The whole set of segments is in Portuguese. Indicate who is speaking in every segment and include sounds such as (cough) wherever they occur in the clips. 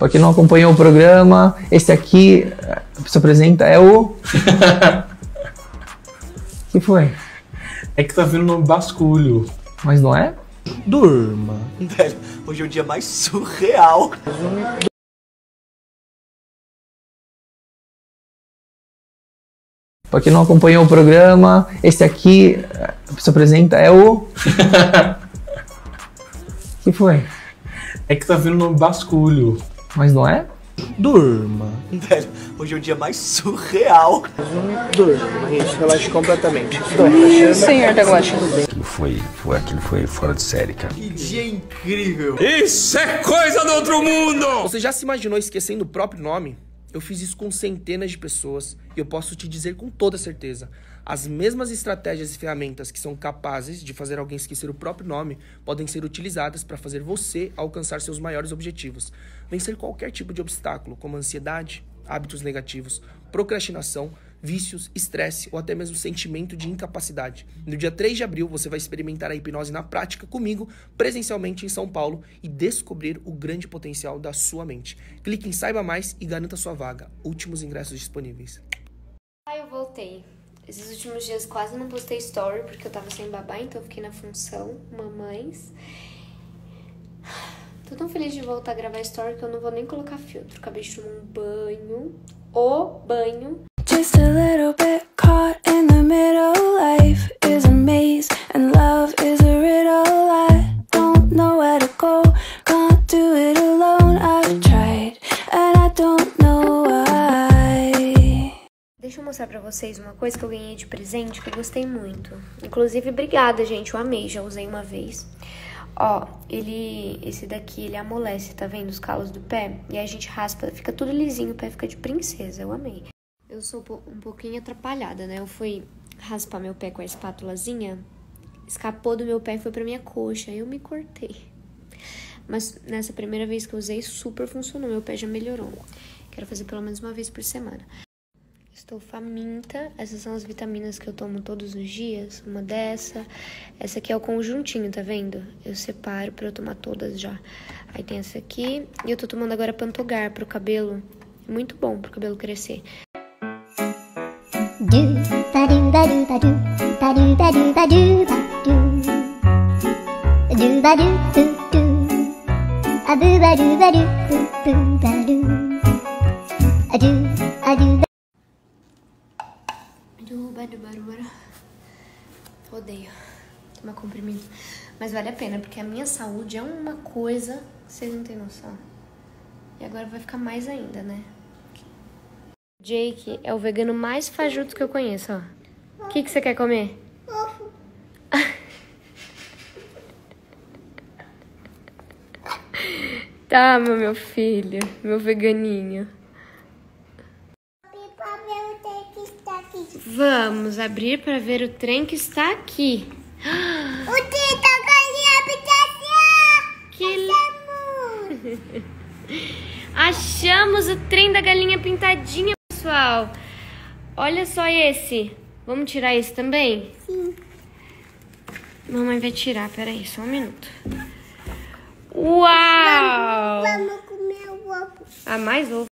Speaker 1: Pra quem não acompanhou o programa, esse aqui se apresenta é o. (laughs) que foi?
Speaker 2: É que tá vindo no basculho.
Speaker 1: Mas não é?
Speaker 2: Durma.
Speaker 3: Velho, hoje é o dia mais surreal.
Speaker 1: Pra quem não acompanhou o programa, esse aqui se apresenta é o. (laughs) que foi?
Speaker 2: É que tá vindo no basculho.
Speaker 1: Mas não é?
Speaker 2: Durma.
Speaker 3: Velho, (laughs) hoje é o dia mais surreal.
Speaker 4: Durma, gente, relaxe completamente. Relaxando.
Speaker 5: Senhor da Guaxa.
Speaker 6: Aquilo foi, foi, aquilo foi fora de série, cara.
Speaker 3: Que dia incrível.
Speaker 7: Isso é coisa do outro mundo!
Speaker 8: Você já se imaginou esquecendo o próprio nome? Eu fiz isso com centenas de pessoas e eu posso te dizer com toda certeza: as mesmas estratégias e ferramentas que são capazes de fazer alguém esquecer o próprio nome podem ser utilizadas para fazer você alcançar seus maiores objetivos. Vencer qualquer tipo de obstáculo, como ansiedade, hábitos negativos, procrastinação, vícios, estresse ou até mesmo sentimento de incapacidade. No dia 3 de abril, você vai experimentar a hipnose na prática comigo, presencialmente em São Paulo, e descobrir o grande potencial da sua mente. Clique em Saiba Mais e garanta sua vaga. Últimos ingressos disponíveis.
Speaker 9: Ah, eu voltei. Esses últimos dias quase não postei story porque eu tava sem babá, então eu fiquei na função mamães. Tô tão feliz de voltar a gravar story que eu não vou nem colocar filtro. Acabei de tomar um banho. O banho.
Speaker 10: Just a little bit caught in the middle. Life is a maze and love is a riddle. I don't know where to go. Can't do it
Speaker 9: mostrar pra vocês uma coisa que eu ganhei de presente que eu gostei muito. Inclusive, obrigada, gente. Eu amei, já usei uma vez. Ó, ele, esse daqui, ele amolece, tá vendo? Os calos do pé. E aí a gente raspa, fica tudo lisinho, o pé fica de princesa. Eu amei. Eu sou um pouquinho atrapalhada, né? Eu fui raspar meu pé com a espátulazinha, escapou do meu pé e foi pra minha coxa. Aí eu me cortei. Mas nessa primeira vez que eu usei, super funcionou. Meu pé já melhorou. Quero fazer pelo menos uma vez por semana. Estou faminta. Essas são as vitaminas que eu tomo todos os dias. Uma dessa. Essa aqui é o conjuntinho, tá vendo? Eu separo pra eu tomar todas já. Aí tem essa aqui. E eu tô tomando agora Pantogar pro cabelo. Muito bom pro cabelo crescer.
Speaker 11: ba do ba do ba do ba do ba do do ba do do do a boo ba do ba do boo boo ba do a do a do
Speaker 9: Duba, duba, duba. Odeio tomar comprimido. Mas vale a pena, porque a minha saúde é uma coisa que vocês não têm noção. E agora vai ficar mais ainda, né? Jake é o vegano mais fajuto que eu conheço, ó. O que, que você quer comer?
Speaker 11: Ovo. (laughs)
Speaker 9: Tá, meu filho, meu veganinho.
Speaker 11: Pra ver
Speaker 9: Vamos abrir para ver o trem que está aqui. (gasps)
Speaker 11: O trem da galinha pitacinha.
Speaker 9: Que (laughs) Achamos o trem da galinha pintadinha, pessoal. Olha só esse. Vamos tirar esse também?
Speaker 11: Sim.
Speaker 9: Mamãe vai tirar, peraí, só um minuto. Uau!
Speaker 11: Vamos comer o ovo.
Speaker 9: Ah, mais ovo.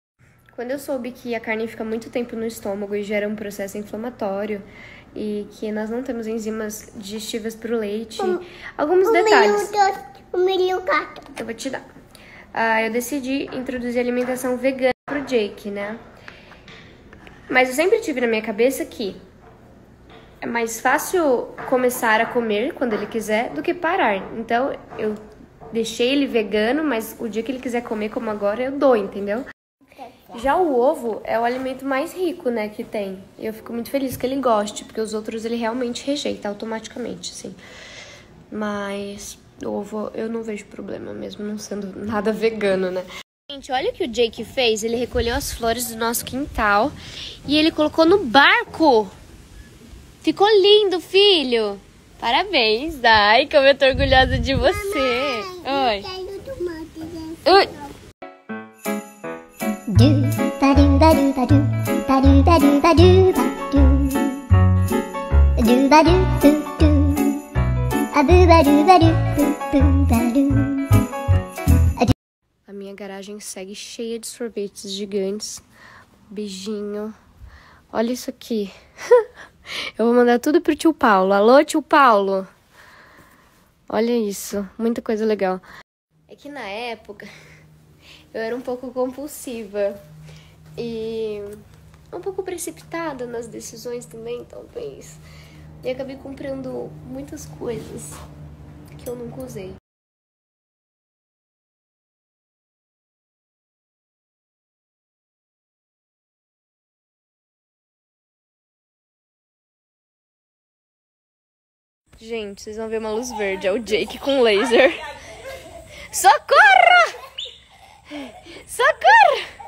Speaker 9: Quando eu soube que a carne fica muito tempo no estômago e gera um processo inflamatório e que nós não temos enzimas digestivas para o leite, alguns
Speaker 11: O
Speaker 9: detalhes
Speaker 11: o milho gato.
Speaker 9: eu vou te dar. Ah, eu decidi introduzir alimentação vegana pro Jake, né? Mas eu sempre tive na minha cabeça que é mais fácil começar a comer quando ele quiser do que parar. Então eu deixei ele vegano, mas o dia que ele quiser comer como agora eu dou, entendeu? Já o ovo é o alimento mais rico, né, que tem. E eu fico muito feliz que ele goste, porque os outros ele realmente rejeita automaticamente, assim. Mas o ovo eu não vejo problema mesmo, não sendo nada vegano, né? Gente, olha o que o Jake fez. Ele recolheu as flores do nosso quintal e ele colocou no barco. Ficou lindo, filho. Parabéns, Dai, como eu tô orgulhosa de você. Oi.
Speaker 11: Quero tomate. A
Speaker 9: A minha garagem segue cheia de sorvetes gigantes. Beijinho. Olha isso aqui. (laughs) Eu vou mandar tudo pro tio Paulo. Alô, tio Paulo. Olha isso, muita coisa legal. É que na época eu era um pouco compulsiva e um pouco precipitada nas decisões também, talvez. E acabei comprando muitas coisas que eu nunca usei. Gente, vocês vão ver uma luz verde. É o Jake com laser. (laughs) Socorro! Socorro!